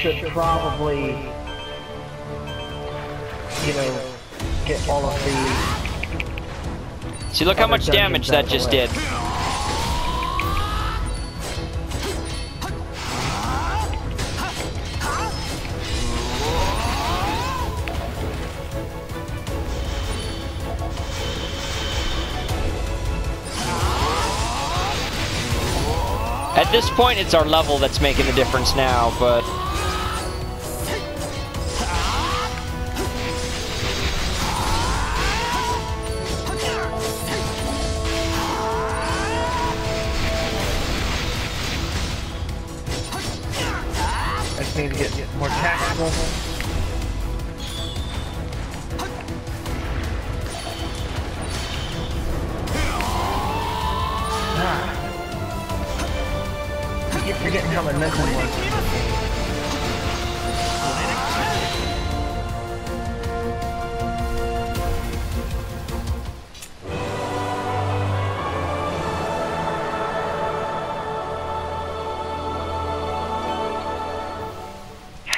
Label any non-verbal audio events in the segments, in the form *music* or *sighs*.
should probably, you know, get all of the. See, look how much damage that just did. At this point, it's our level that's making the difference now, but... forgetting how my mental.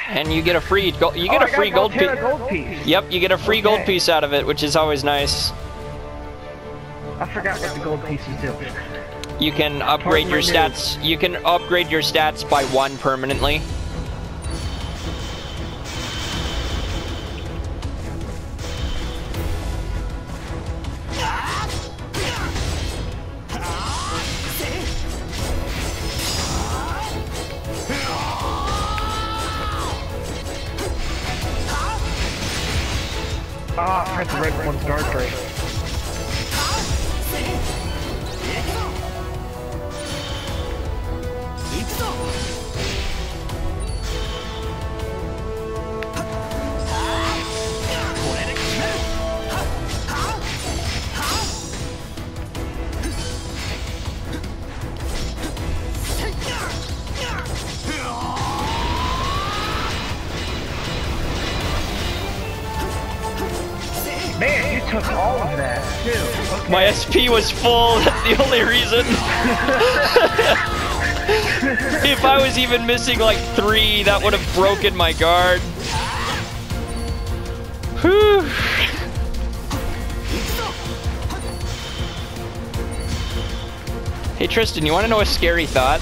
And you get a free gold, you get Oh, a I free gold piece. Gold piece. Yep, you get a free gold piece out of it, which is always nice. I forgot what the gold pieces do. You can upgrade your stats. You can upgrade your stats by one permanently. Ah, I pressed the red one's dart right. My SP was full. *laughs* That's the only reason. *laughs* if I was even missing like three, that would have broken my guard. Whew. Hey Tristan, you want to know a scary thought?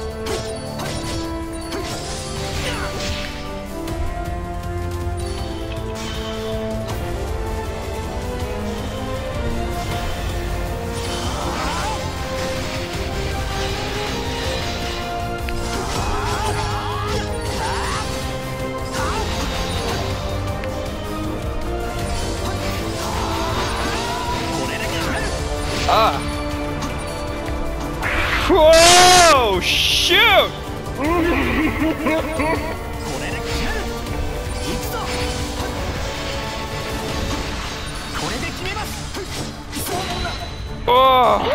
Ah. Whoa! Shoot! Oh.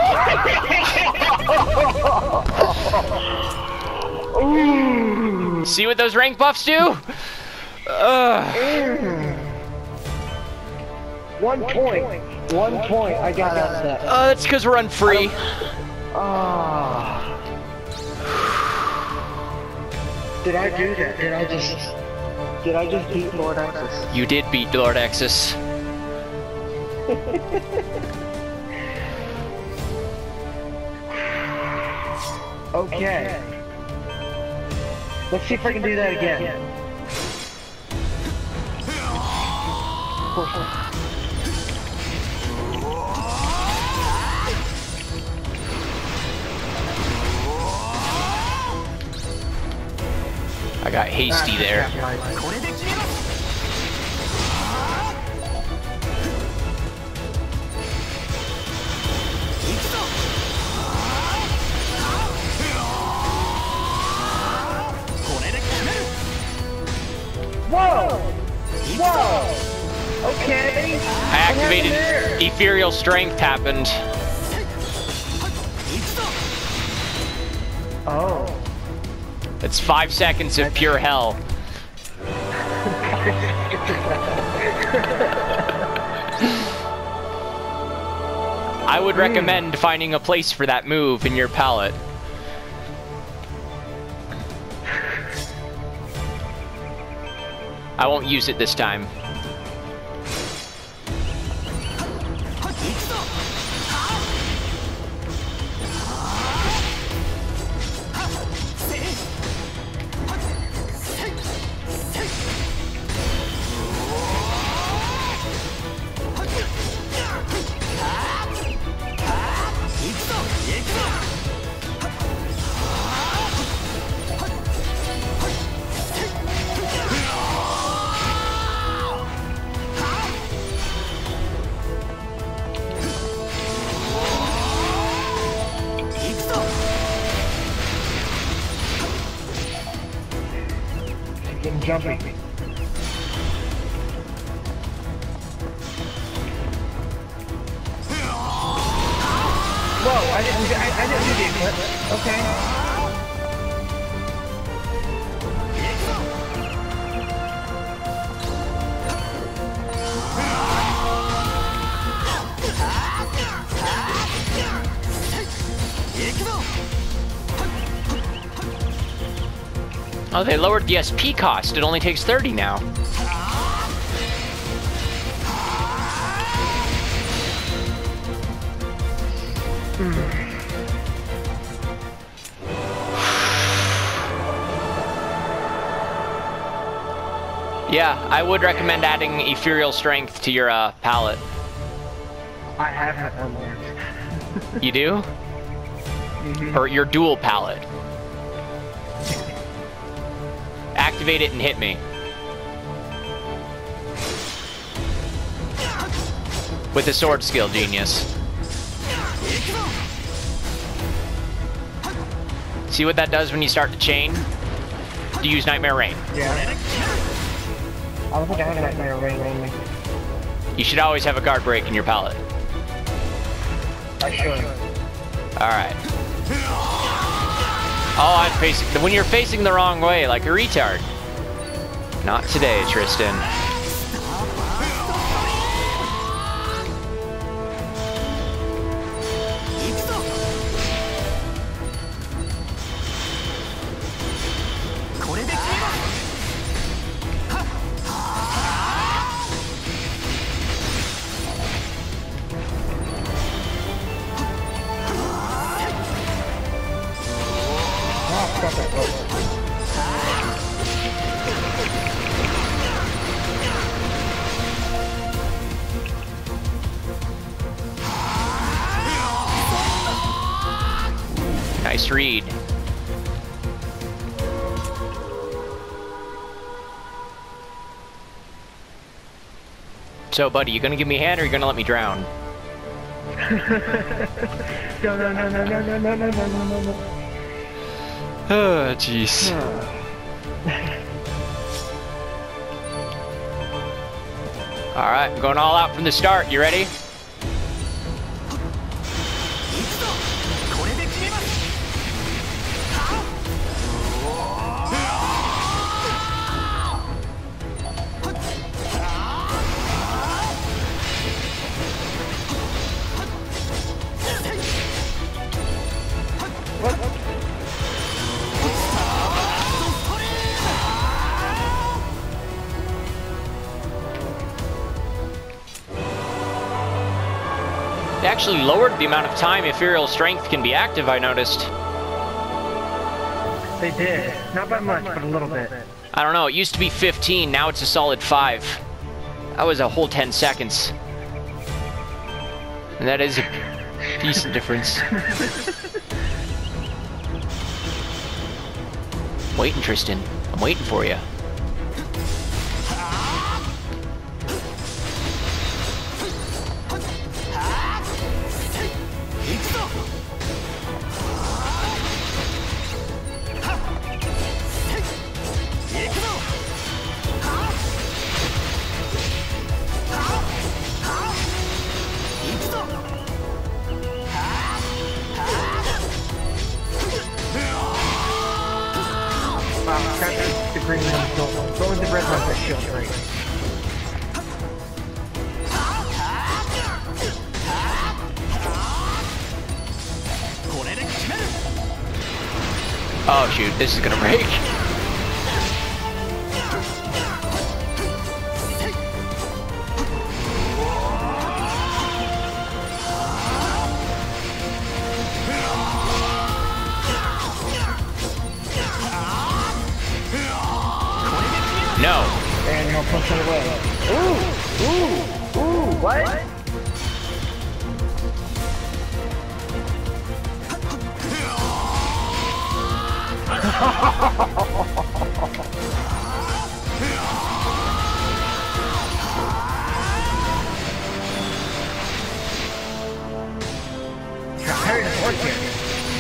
See what those rank buffs do? Ugh. One point. One point. I got out of that. Uh, that's because we're on free. Ah. Did I do that? Did I just? Did I just beat Lord Exas? You did beat Lord Exas. *laughs* Okay. Let's see if I can do that again. *sighs* I got hasty there. Whoa! Whoa! Okay. I activated What happened there? ethereal strength happened. It's five seconds of pure hell. I would recommend finding a place for that move in your palette. I won't use it this time. Jumpy. Whoa, I didn't, I, I didn't do the eclipse. Okay. Oh, they lowered the SP cost. It only takes 30 now. Yeah, I would recommend adding ethereal strength to your uh, palette. I done that. You do? *laughs* Or your dual palette. Activate it and hit me. With the sword skill, genius. See what that does when you start to chain? To use Nightmare Rain. Yeah. I don't think I have a nightmare rain me. You should always have a guard break in your palette. I should. Alright. Oh, I'm facing. When you're facing the wrong way, like a retard. Not today, Tristan. Nice read. So, buddy, you gonna give me a hand or you gonna let me drown? No, no, no, no, no, no, no, no, no, no, no. Oh, jeez. Alright, I'm going all out from the start. You ready? Actually lowered the amount of time Ethereal Strength can be active, I noticed. They did. Not by much, but a little bit. I don't know, it used to be 15, now it's a solid 5. That was a whole 10 seconds. And that is a decent difference. *laughs* Waiting, Tristan. I'm waiting for you. Oh shoot, this is gonna break. No. And you'll push it away. Ooh! Ooh! Ooh! What? Harry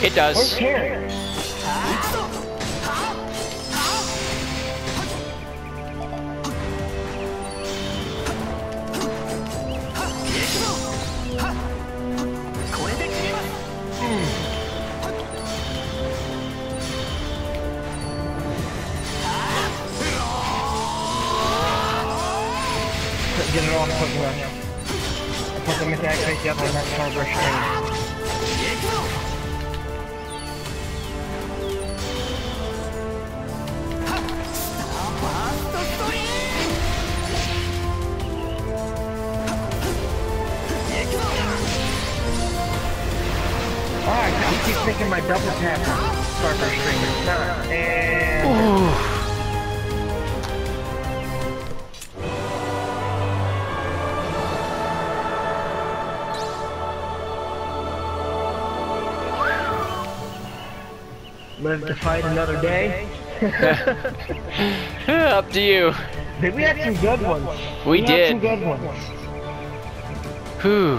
It does. Harry? Get it on. I put into activate the other training. Alright, I keep thinking my double tap on Starker Stream. And. Live to fight another day. *laughs* Up to you. Did we had some good ones? We had did. some good ones. Whew.